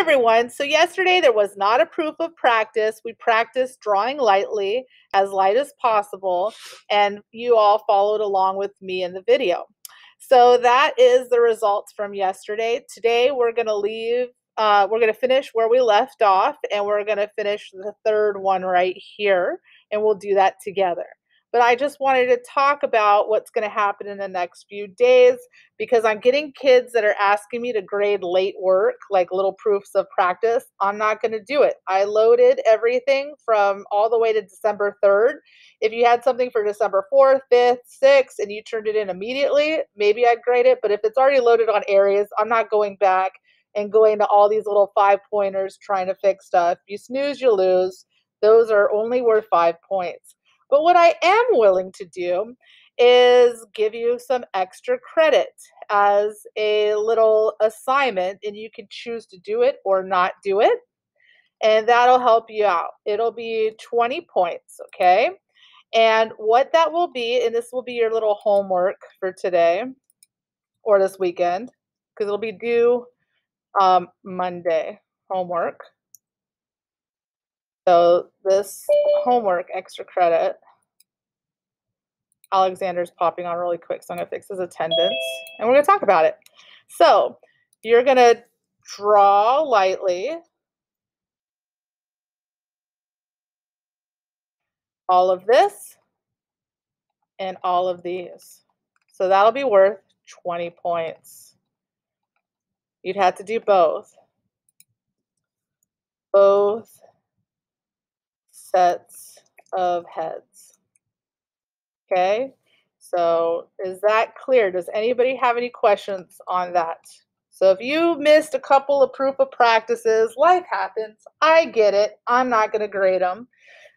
everyone. So yesterday there was not a proof of practice. We practiced drawing lightly, as light as possible, and you all followed along with me in the video. So that is the results from yesterday. Today we're going to leave, uh, we're going to finish where we left off, and we're going to finish the third one right here, and we'll do that together. But I just wanted to talk about what's going to happen in the next few days because I'm getting kids that are asking me to grade late work, like little proofs of practice. I'm not going to do it. I loaded everything from all the way to December 3rd. If you had something for December 4th, 5th, 6th, and you turned it in immediately, maybe I'd grade it. But if it's already loaded on Aeries, I'm not going back and going to all these little five pointers trying to fix stuff. You snooze, you lose. Those are only worth five points. But what I am willing to do is give you some extra credit as a little assignment, and you can choose to do it or not do it. And that'll help you out. It'll be 20 points, okay? And what that will be, and this will be your little homework for today or this weekend, because it'll be due um, Monday homework. So this homework extra credit, Alexander's popping on really quick, so I'm to fix his attendance, and we're to talk about it. So you're to draw lightly. All of this and all of these. So that'll be worth 20 points. You'd have to do both. Both sets of heads. Okay, so is that clear? Does anybody have any questions on that? So if you missed a couple of proof of practices, life happens. I get it. I'm not going to grade them.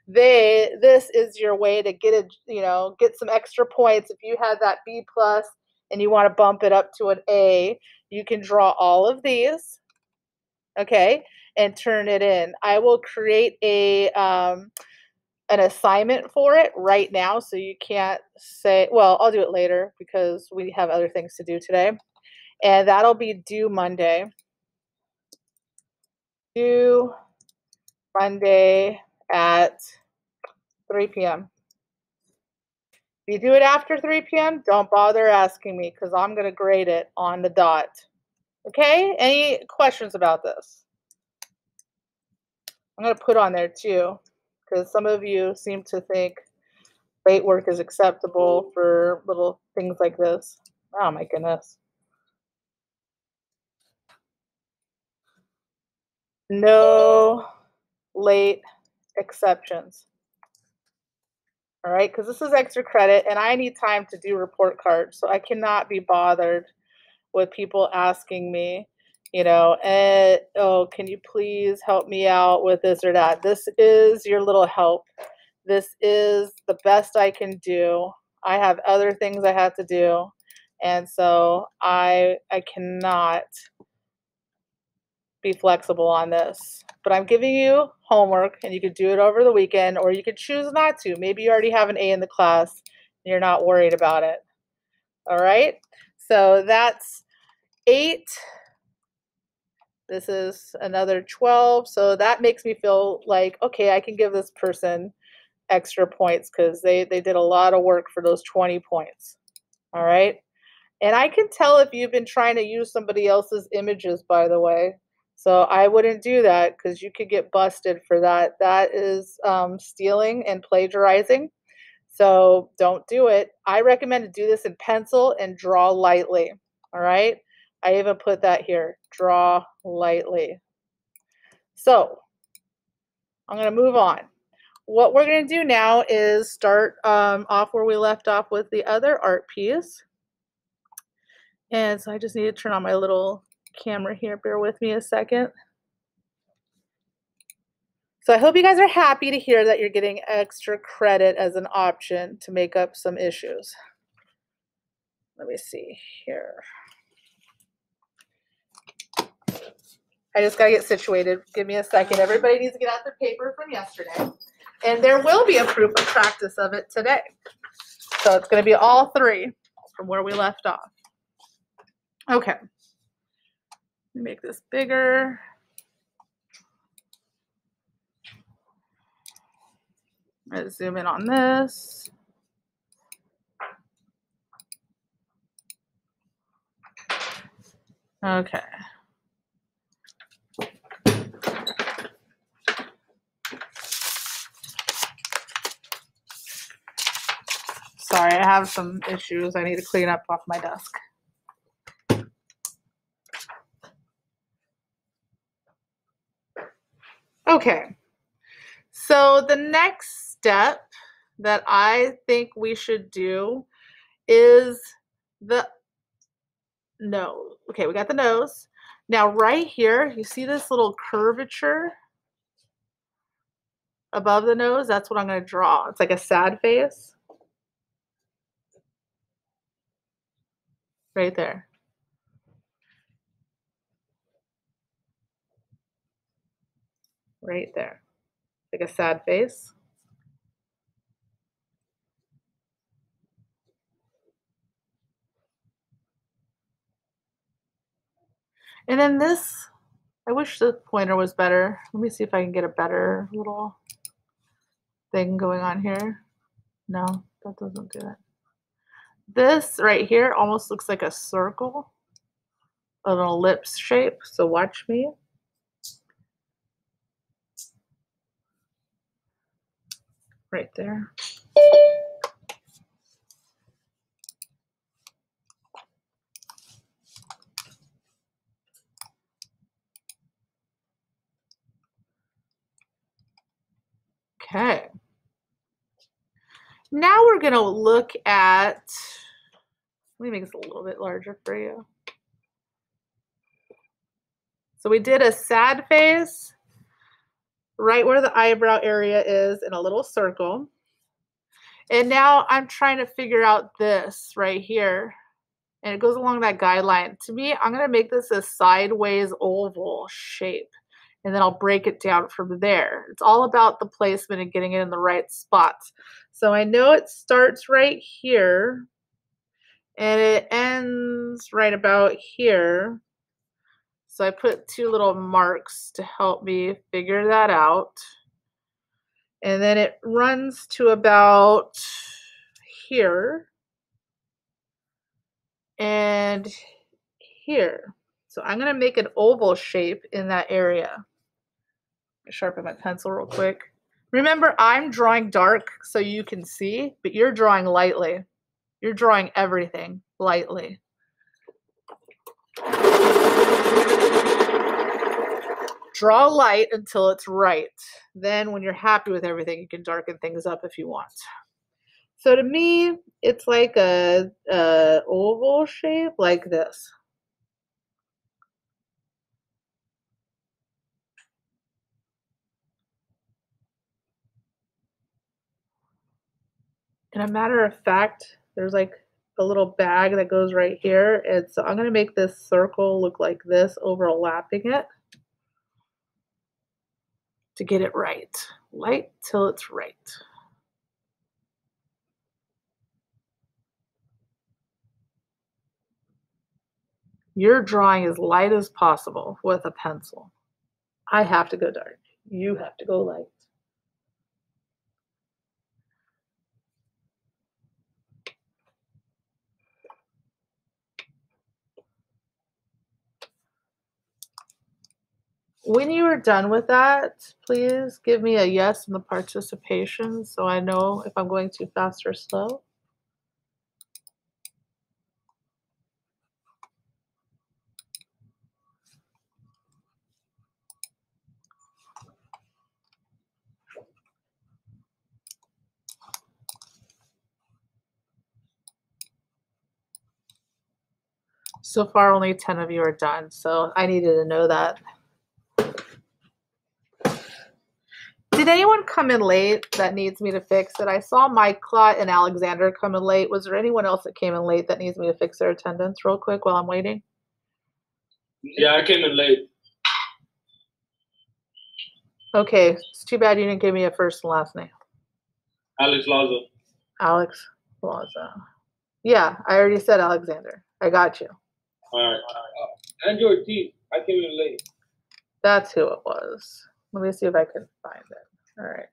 They this is your way to get a you know get some extra points. If you had that B plus and you want to bump it up to an A, you can draw all of these. Okay, and turn it in. I will create a um, an assignment for it right now, so you can't say, well, I'll do it later because we have other things to do today. And that'll be due Monday. Due Monday at 3 p.m. If you do it after 3 p.m., don't bother asking me because I'm going to grade it on the dot. Okay? Any questions about this? I'm going to put on there too, because some of you seem to think late work is acceptable for little things like this. Oh my goodness. No late exceptions. All right, because this is extra credit and I need time to do report cards, so I cannot be bothered with people asking me you know, oh, can you please help me out with this or that? This is your little help. This is the best I can do. I have other things I have to do. And so I I cannot be flexible on this. But I'm giving you homework and you could do it over the weekend or you could choose not to. Maybe you already have an A in the class and you're not worried about it. All right? So that's 8 this is another 12. So that makes me feel like, okay, I can give this person extra points because they, they did a lot of work for those 20 points. All right. And I can tell if you've been trying to use somebody else's images, by the way. So I wouldn't do that because you could get busted for that. That is um, stealing and plagiarizing. So don't do it. I recommend to do this in pencil and draw lightly. All right. I even put that here, draw lightly. So I'm going to move on. What we're going to do now is start um, off where we left off with the other art piece. And so I just need to turn on my little camera here. Bear with me a second. So I hope you guys are happy to hear that you're getting extra credit as an option to make up some issues. Let me see here. I just got to get situated. Give me a second. Everybody needs to get out their paper from yesterday. And there will be a proof of practice of it today. So it's going to be all three from where we left off. Okay. Make this bigger. Let's zoom in on this. Okay. Sorry, I have some issues I need to clean up off my desk. Okay, so the next step that I think we should do is the nose. Okay, we got the nose. Now right here, you see this little curvature above the nose? That's what I'm going to draw. It's like a sad face. Right there. Right there. Like a sad face. And then this, I wish the pointer was better. Let me see if I can get a better little thing going on here. No, that doesn't do it. This right here almost looks like a circle, an ellipse shape. So watch me. Right there. Okay. Now we're going to look at, let me make this a little bit larger for you. So we did a sad face right where the eyebrow area is in a little circle. And now I'm trying to figure out this right here. And it goes along that guideline. To me, I'm going to make this a sideways oval shape and then I'll break it down from there. It's all about the placement and getting it in the right spots. So I know it starts right here and it ends right about here. So I put two little marks to help me figure that out. And then it runs to about here and here. So I'm going to make an oval shape in that area sharpen my pencil real quick. Remember, I'm drawing dark so you can see, but you're drawing lightly. You're drawing everything lightly. Draw light until it's right. Then when you're happy with everything, you can darken things up if you want. So to me, it's like a, a oval shape like this. And a matter of fact, there's like a little bag that goes right here. And so I'm going to make this circle look like this, overlapping it to get it right. Light till it's right. You're drawing as light as possible with a pencil. I have to go dark. You have to go light. When you are done with that, please give me a yes in the participation so I know if I'm going too fast or slow. So far, only 10 of you are done, so I needed to know that. Did anyone come in late that needs me to fix it? I saw Mike Clot and Alexander come in late. Was there anyone else that came in late that needs me to fix their attendance real quick while I'm waiting? Yeah, I came in late. Okay, it's too bad you didn't give me a first and last name. Alex Lazo. Alex Lazo. Yeah, I already said Alexander. I got you. All right. Uh, Andrew Ortiz. I came in late. That's who it was. Let me see if I can find it. All right.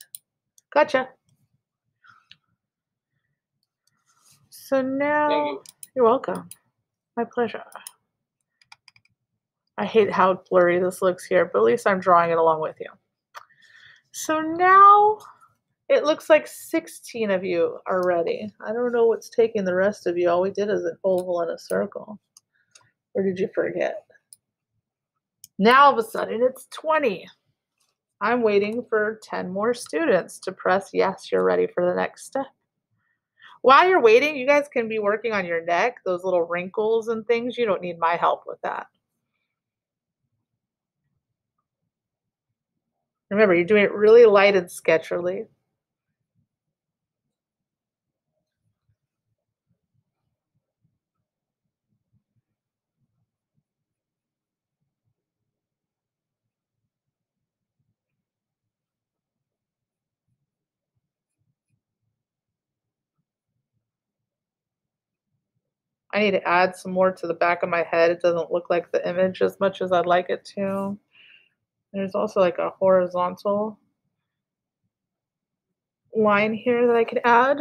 Gotcha. So now you. you're welcome. My pleasure. I hate how blurry this looks here, but at least I'm drawing it along with you. So now it looks like 16 of you are ready. I don't know what's taking the rest of you. All we did is an oval and a circle. Or did you forget? Now all of a sudden it's 20. I'm waiting for 10 more students to press yes, you're ready for the next step. While you're waiting, you guys can be working on your neck, those little wrinkles and things. You don't need my help with that. Remember, you're doing it really light and sketchily. I need to add some more to the back of my head. It doesn't look like the image as much as I'd like it to. There's also like a horizontal line here that I could add.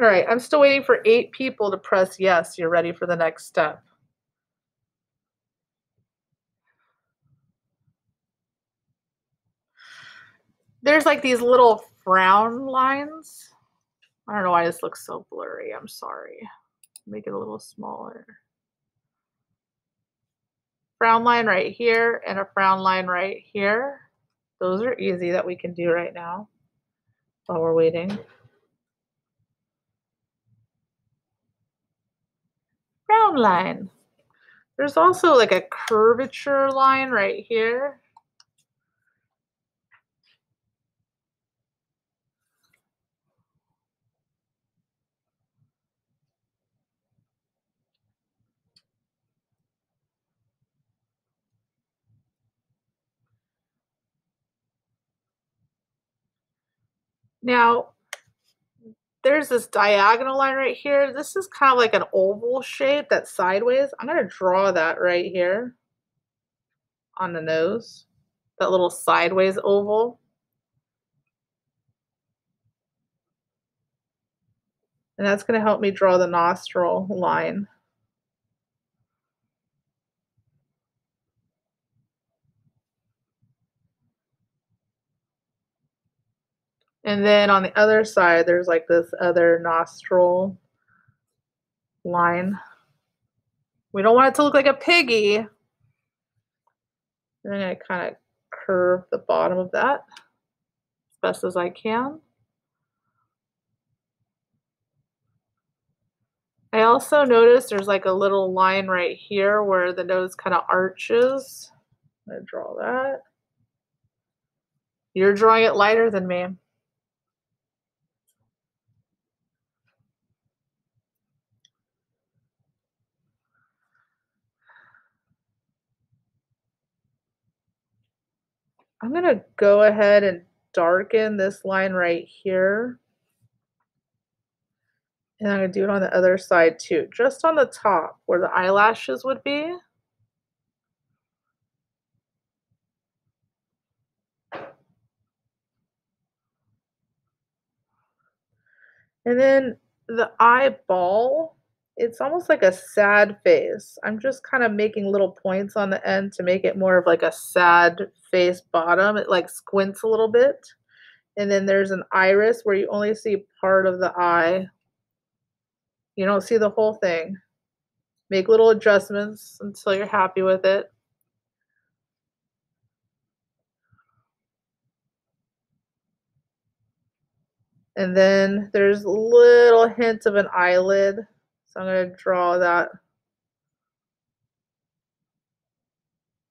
All right, I'm still waiting for eight people to press yes. You're ready for the next step. There's like these little frown lines. I don't know why this looks so blurry. I'm sorry. Make it a little smaller. Frown line right here and a frown line right here. Those are easy that we can do right now while we're waiting. Frown line. There's also like a curvature line right here. Now, there's this diagonal line right here. This is kind of like an oval shape that's sideways. I'm going to draw that right here on the nose, that little sideways oval. And that's going to help me draw the nostril line. And then on the other side, there's like this other nostril line. We don't want it to look like a piggy. And then I kind of curve the bottom of that as best as I can. I also notice there's like a little line right here where the nose kind of arches. I'm to draw that. You're drawing it lighter than me. I'm going to go ahead and darken this line right here. And I'm going to do it on the other side too, just on the top where the eyelashes would be. And then the eyeball it's almost like a sad face. I'm just kind of making little points on the end to make it more of like a sad face bottom. It like squints a little bit. And then there's an iris where you only see part of the eye. You don't see the whole thing. Make little adjustments until you're happy with it. And then there's little hint of an eyelid so I'm going to draw that.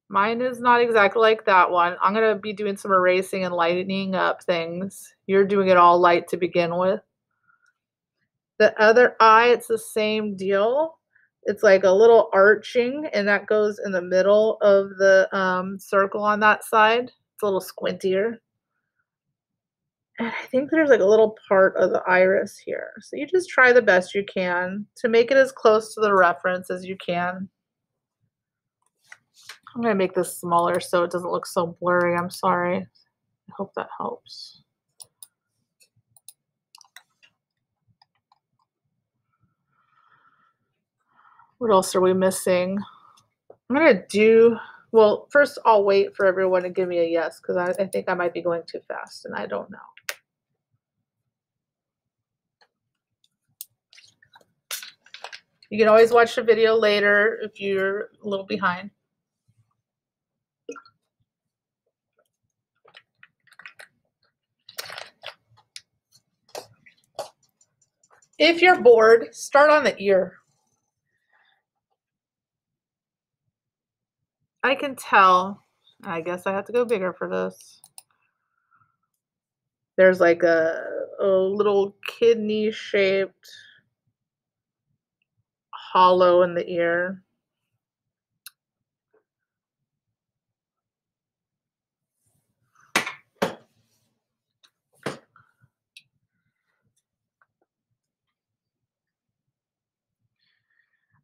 Mine is not exactly like that one. I'm going to be doing some erasing and lightening up things. You're doing it all light to begin with. The other eye, it's the same deal. It's like a little arching, and that goes in the middle of the um, circle on that side. It's a little squintier. And I think there's like a little part of the iris here. So you just try the best you can to make it as close to the reference as you can. I'm going to make this smaller so it doesn't look so blurry. I'm sorry. I hope that helps. What else are we missing? I'm going to do, well, first I'll wait for everyone to give me a yes because I, I think I might be going too fast and I don't know. You can always watch the video later if you're a little behind. If you're bored, start on the ear. I can tell. I guess I have to go bigger for this. There's like a, a little kidney shaped hollow in the ear.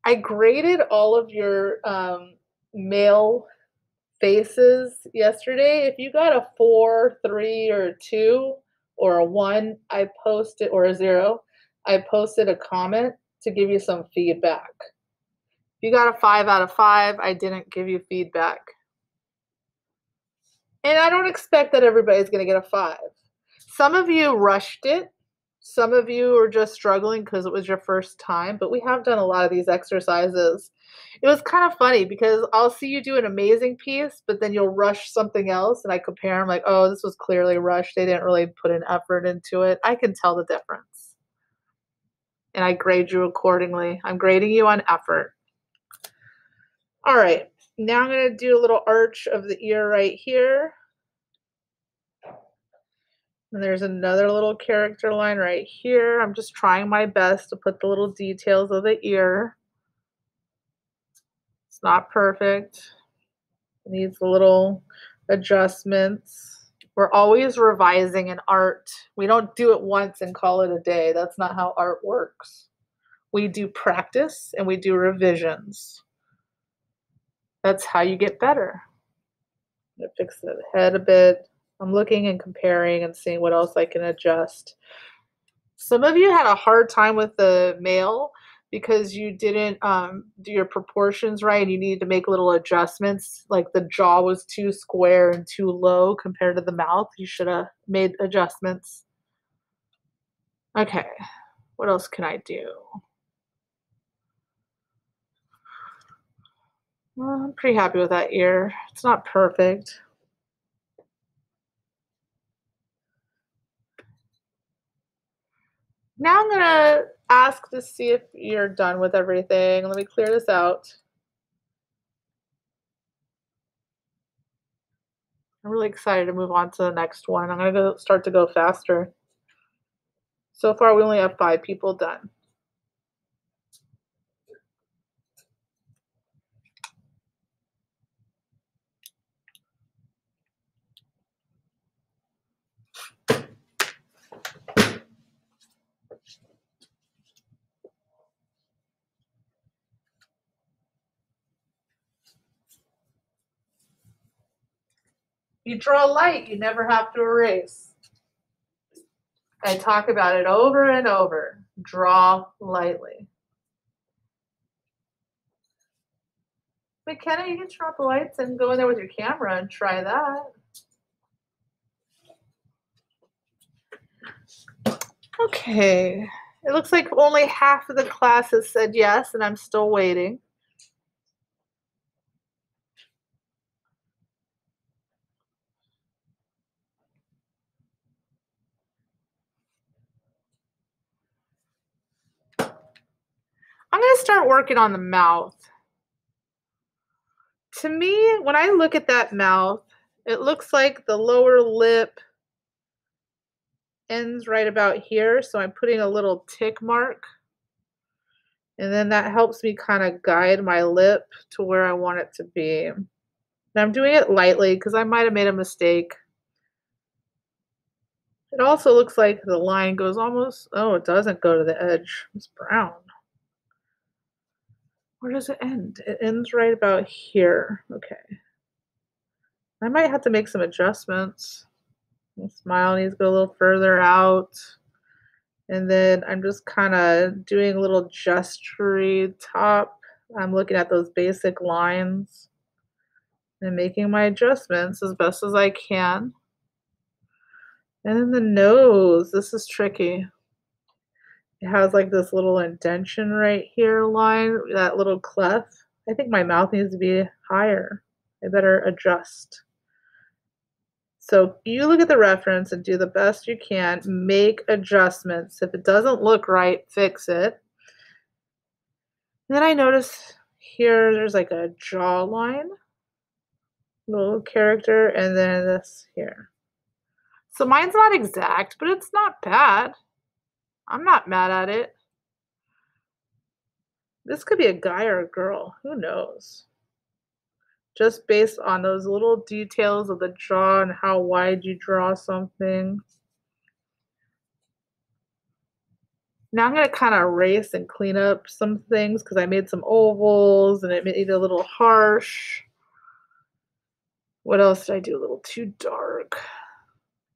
I graded all of your um, male faces yesterday. If you got a four, three, or a two, or a one, I posted, or a zero, I posted a comment to give you some feedback. If you got a five out of five, I didn't give you feedback. And I don't expect that everybody's going to get a five. Some of you rushed it. Some of you are just struggling because it was your first time, but we have done a lot of these exercises. It was kind of funny because I'll see you do an amazing piece, but then you'll rush something else, and I compare them like, oh, this was clearly rushed. They didn't really put an effort into it. I can tell the difference and I grade you accordingly. I'm grading you on effort. All right, now I'm going to do a little arch of the ear right here. And there's another little character line right here. I'm just trying my best to put the little details of the ear. It's not perfect. It needs little adjustments. We're always revising in art. We don't do it once and call it a day. That's not how art works. We do practice and we do revisions. That's how you get better. Gonna fix the head a bit. I'm looking and comparing and seeing what else I can adjust. Some of you had a hard time with the male because you didn't um, do your proportions right and you needed to make little adjustments like the jaw was too square and too low compared to the mouth you should have made adjustments. Okay what else can i do? Well, i'm pretty happy with that ear. It's not perfect now i'm gonna ask to see if you're done with everything. Let me clear this out. I'm really excited to move on to the next one. I'm going to go start to go faster. So far, we only have five people done. You draw light, you never have to erase. I talk about it over and over. Draw lightly. McKenna, you can turn off the lights and go in there with your camera and try that. Okay. It looks like only half of the class has said yes, and I'm still waiting. Working on the mouth. To me, when I look at that mouth, it looks like the lower lip ends right about here. So I'm putting a little tick mark. And then that helps me kind of guide my lip to where I want it to be. And I'm doing it lightly because I might have made a mistake. It also looks like the line goes almost, oh, it doesn't go to the edge. It's brown. Where does it end? It ends right about here. Okay. I might have to make some adjustments. The smile needs to go a little further out. And then I'm just kind of doing a little gestury top. I'm looking at those basic lines and making my adjustments as best as I can. And then the nose, this is tricky. It has like this little indention right here line, that little cleft. I think my mouth needs to be higher. I better adjust. So you look at the reference and do the best you can. Make adjustments. If it doesn't look right, fix it. Then I notice here there's like a jawline, little character, and then this here. So mine's not exact, but it's not bad. I'm not mad at it. This could be a guy or a girl. Who knows? just based on those little details of the jaw and how wide you draw something. Now I'm going to kind of erase and clean up some things because I made some ovals and it made it a little harsh. What else did I do? A little too dark.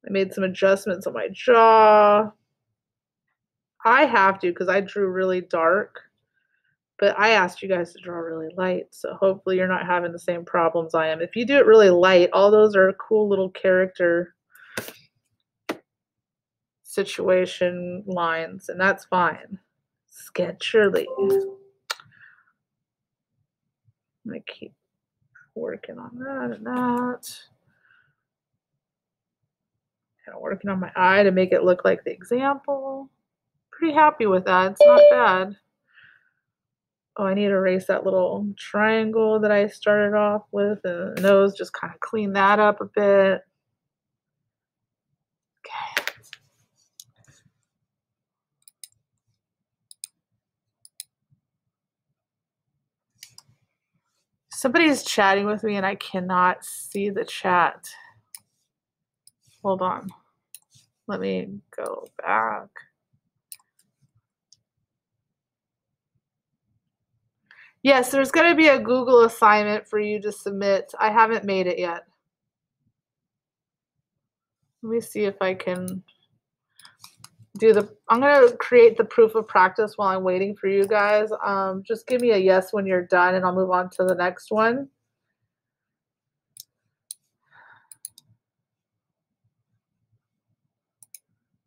I made some adjustments on my jaw. I have to because I drew really dark. But I asked you guys to draw really light, so hopefully you're not having the same problems I am. If you do it really light, all those are cool little character situation lines, and that's fine. Sketcherly. I'm going to keep working on that and that. Kind of working on my eye to make it look like the example. Pretty happy with that. It's not bad. Oh, I need to erase that little triangle that I started off with and those, just kind of clean that up a bit. Okay. Somebody's chatting with me and I cannot see the chat. Hold on. Let me go back. Yes, there's going to be a Google assignment for you to submit. I haven't made it yet. Let me see if I can do the, I'm going to create the proof of practice while I'm waiting for you guys. Um, just give me a yes when you're done and I'll move on to the next one.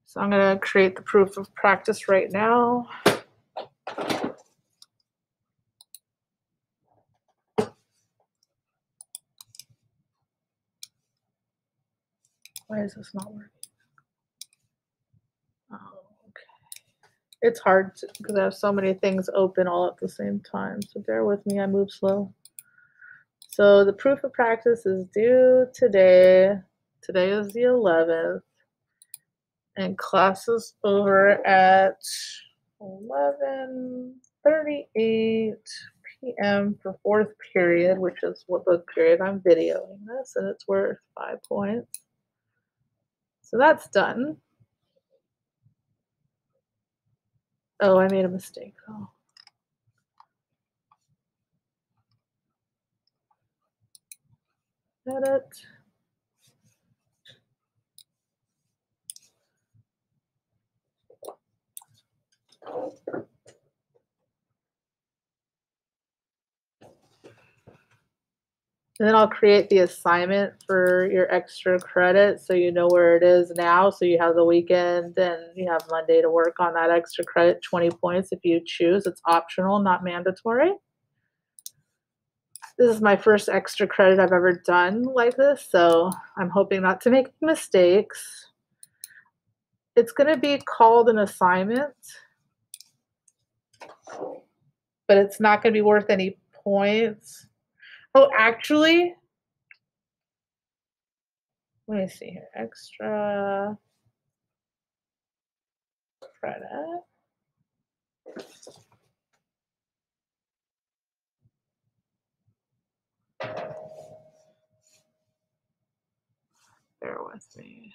So I'm going to create the proof of practice right now. Why is this not working? Oh, okay. It's hard because I have so many things open all at the same time. So bear with me, I move slow. So the proof of practice is due today. Today is the 11th. And class is over at 11.38 p.m. for fourth period, which is what book period I'm videoing this, and it's worth five points. So that's done. Oh, I made a mistake. Oh. Edit. And then I'll create the assignment for your extra credit so you know where it is now. So you have the weekend and you have Monday to work on that extra credit, 20 points if you choose. It's optional, not mandatory. This is my first extra credit I've ever done like this, so I'm hoping not to make mistakes. It's going to be called an assignment, but it's not going to be worth any points Oh, actually, let me see here. Extra credit. Bear with me.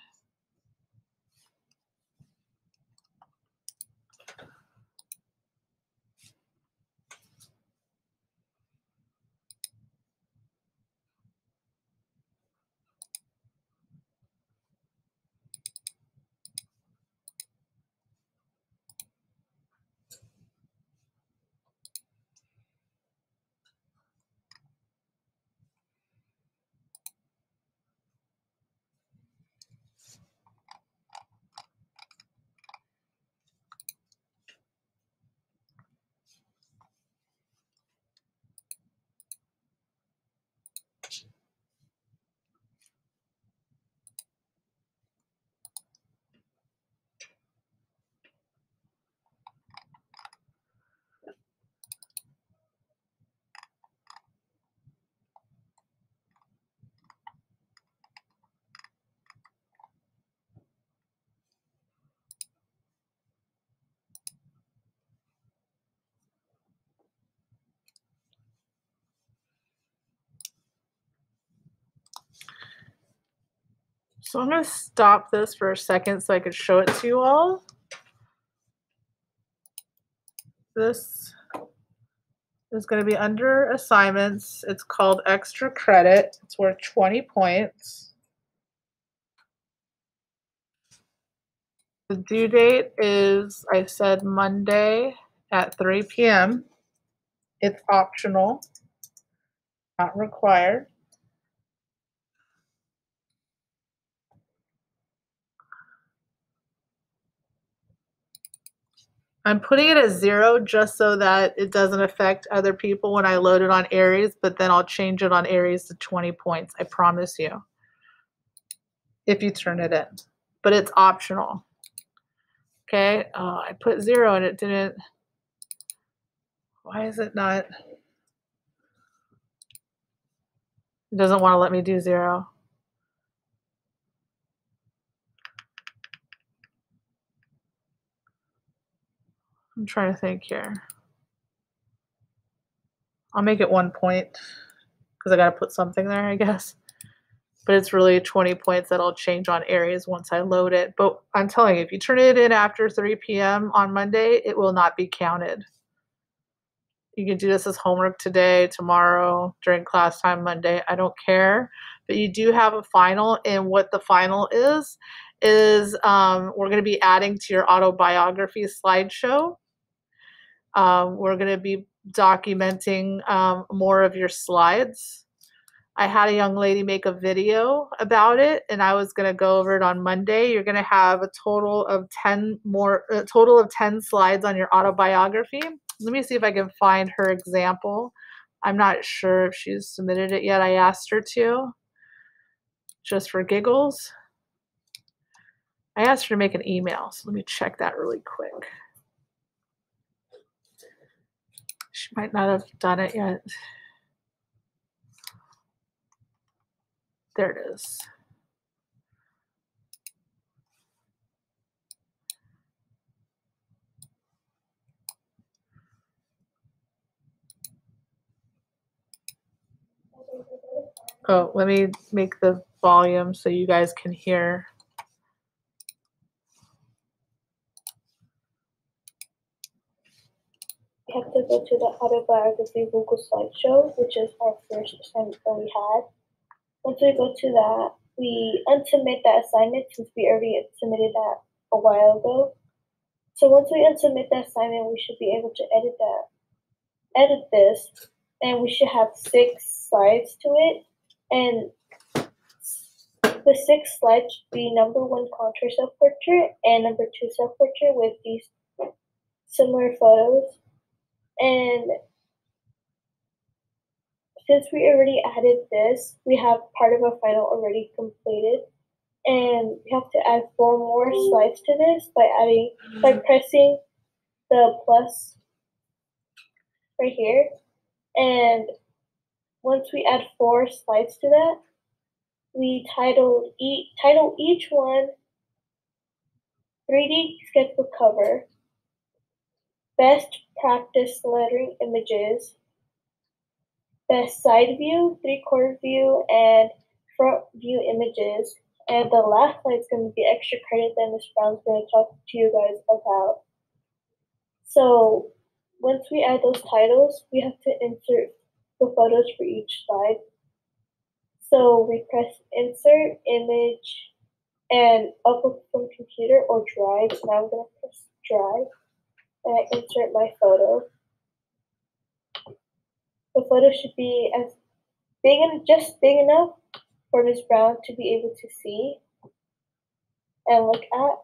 So I'm going to stop this for a second so I could show it to you all. This is going to be under assignments. It's called extra credit. It's worth 20 points. The due date is, I said, Monday at 3 p.m. It's optional, not required. I'm putting it at zero just so that it doesn't affect other people when I load it on Aeries, but then I'll change it on Aeries to 20 points. I promise you. If you turn it in. But it's optional. Okay. Oh, I put zero and it didn't. Why is it not? It doesn't want to let me do zero. I'm trying to think here. I'll make it one point because I got to put something there, I guess. But it's really 20 points that I'll change on Aeries once I load it. But I'm telling you, if you turn it in after 3 p.m. on Monday, it will not be counted. You can do this as homework today, tomorrow, during class time Monday. I don't care. But you do have a final, and what the final is, is um, we're going to be adding to your autobiography slideshow. Um, we're going to be documenting um, more of your slides. I had a young lady make a video about it, and I was going to go over it on Monday. You're going to have a total of 10 more, a total of 10 slides on your autobiography. Let me see if I can find her example. I'm not sure if she's submitted it yet. I asked her to, just for giggles. I asked her to make an email, so let me check that really quick. She might not have done it yet. There it is. Oh, let me make the volume so you guys can hear. we have to go to the autobiography Google slideshow, which is our first assignment that we had. Once we go to that, we unsubmit that assignment since we already submitted that a while ago. So once we unsubmit that assignment, we should be able to edit that, edit this, and we should have six slides to it. And the six slides should be number one contour self portrait and number two self portrait with these similar photos. And since we already added this, we have part of our final already completed. And we have to add four more slides to this by adding, by mm-hmm. pressing the plus right here. And once we add four slides to that, we titled e- title each one 3D sketchbook cover, best practice lettering images, best side view, three quarter view, and front view images. And the last slide is going to be extra credit that Ms. Brown's going to talk to you guys about. So once we add those titles, we have to insert the photos for each slide. So we press insert image and upload from computer or drive. So Now I'm going to press drive and I insert my photo. The photo should be as big and just big enough for Ms. Brown to be able to see and look at.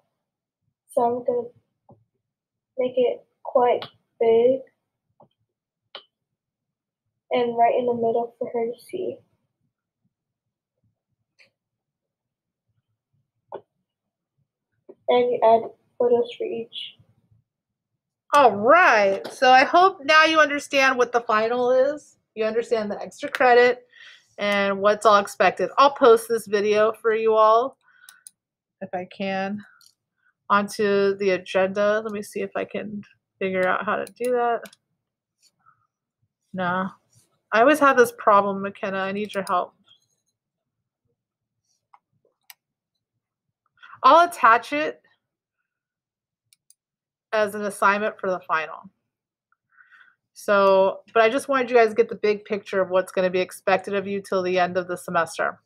So I'm to make it quite big and right in the middle for her to see. And you add photos for each. All right. So I hope now you understand what the final is. You understand the extra credit and what's all expected. I'll post this video for you all if I can onto the agenda. Let me see if I can figure out how to do that. No. I always have this problem, McKenna. I need your help. I'll attach it as an assignment for the final. So, but I just wanted you guys to get the big picture of what's going to be expected of you till the end of the semester.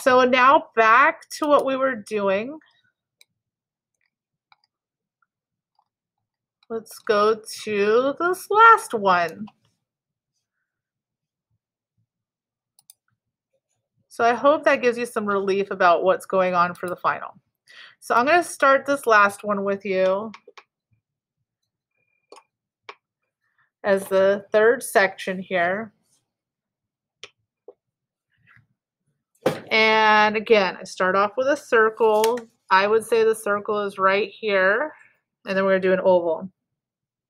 So now back to what we were doing. Let's go to this last one. So I hope that gives you some relief about what's going on for the final. So I'm going to start this last one with you as the third section here. And again, I start off with a circle. I would say the circle is right here. And then we're going to do an oval.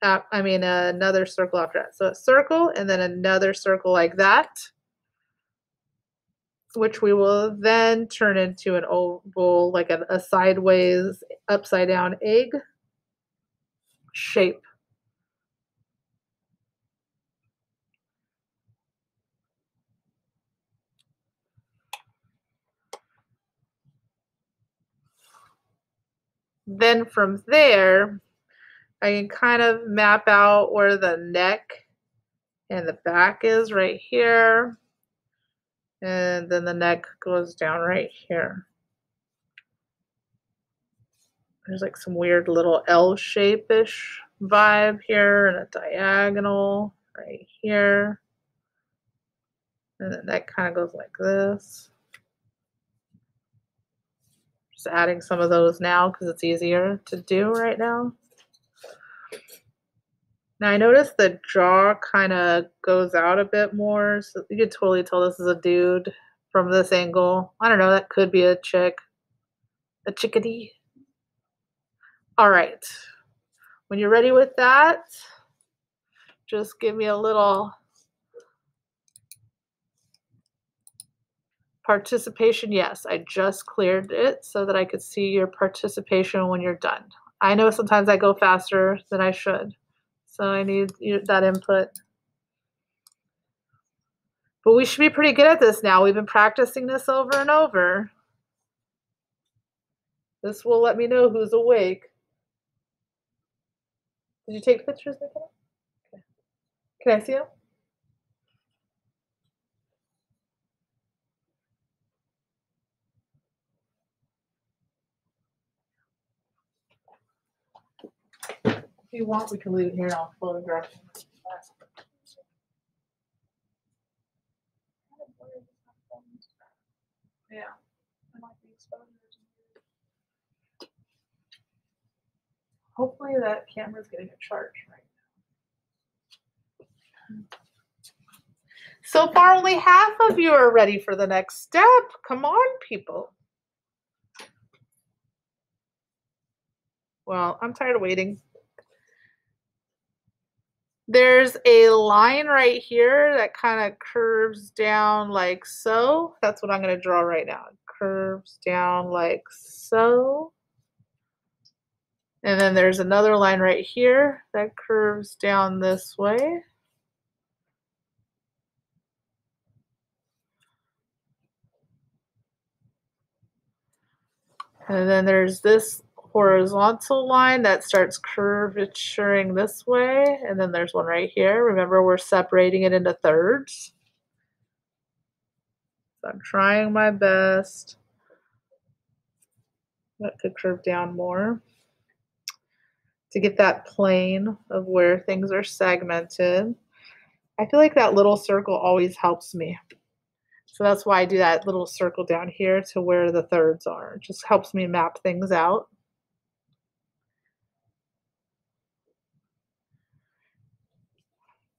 Uh, I mean, uh, another circle after that. So a circle and then another circle like that, which we will then turn into an oval, like a, a sideways, upside down egg shape. Then from there, I can kind of map out where the neck and the back is right here. And then the neck goes down right here. There's like some weird little L shape-ish vibe here and a diagonal right here. And then that kind of goes like this. Just adding some of those now because it's easier to do right now. Now I noticed the jaw kind of goes out a bit more. So you could totally tell this is a dude from this angle. I don't know, that could be a chick. A chickadee. All right. When you're ready with that, just give me a little Participation, yes. I just cleared it so that I could see your participation when you're done. I know sometimes I go faster than I should, so I need that input. But we should be pretty good at this now. We've been practicing this over and over. This will let me know who's awake. Did you take pictures, McKenna? Okay. Can I see them? If you want, we can leave it here and I'll photograph it. Yeah. Hopefully that camera's getting a charge right now. So far, only half of you are ready for the next step. Come on, people. Well, I'm tired of waiting. There's a line right here that kind of curves down like so. That's what I'm going to draw right now. Curves down like so. And then there's another line right here that curves down this way. And then there's this horizontal line that starts curvaturing this way. And then there's one right here. Remember, we're separating it into thirds. So I'm trying my best. That could curve down more to get that plane of where things are segmented. I feel like that little circle always helps me. So that's why I do that little circle down here to where the thirds are. It just helps me map things out.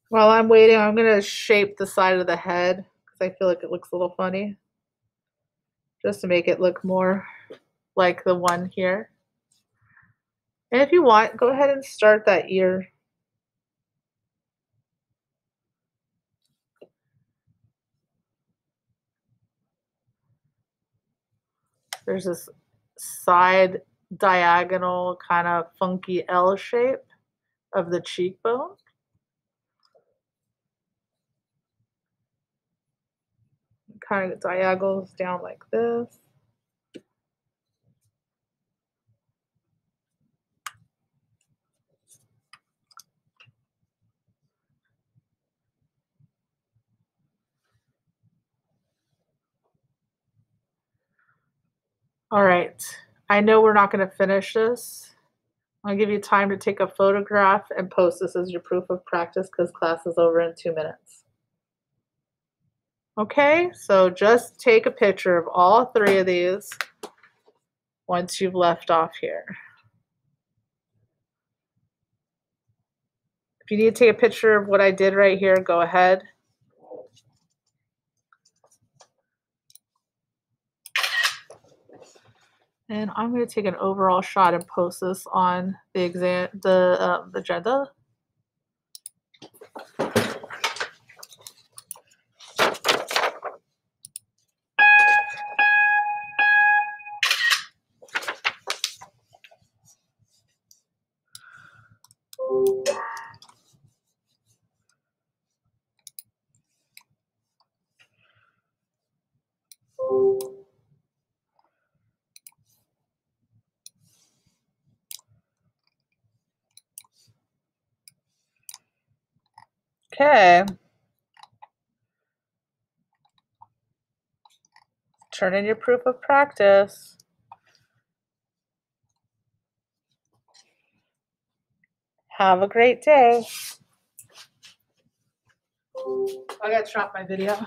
While I'm waiting, I'm going to shape the side of the head because I feel like it looks a little funny. Just to make it look more like the one here. And if you want, go ahead and start that ear. There's this side diagonal kind of funky L shape of the cheekbone. kind of diagonals down like this. All right, I know we're not going to finish this. I'll give you time to take a photograph and post this as your proof of practice because class is over in two minutes. Okay, so just take a picture of all three of these once you've left off here. If you need to take a picture of what I did right here, go ahead. And I'm going to take an overall shot and post this on the exam, the, um, agenda. Okay. Turn in your proof of practice. Have a great day. I gotta stop my video.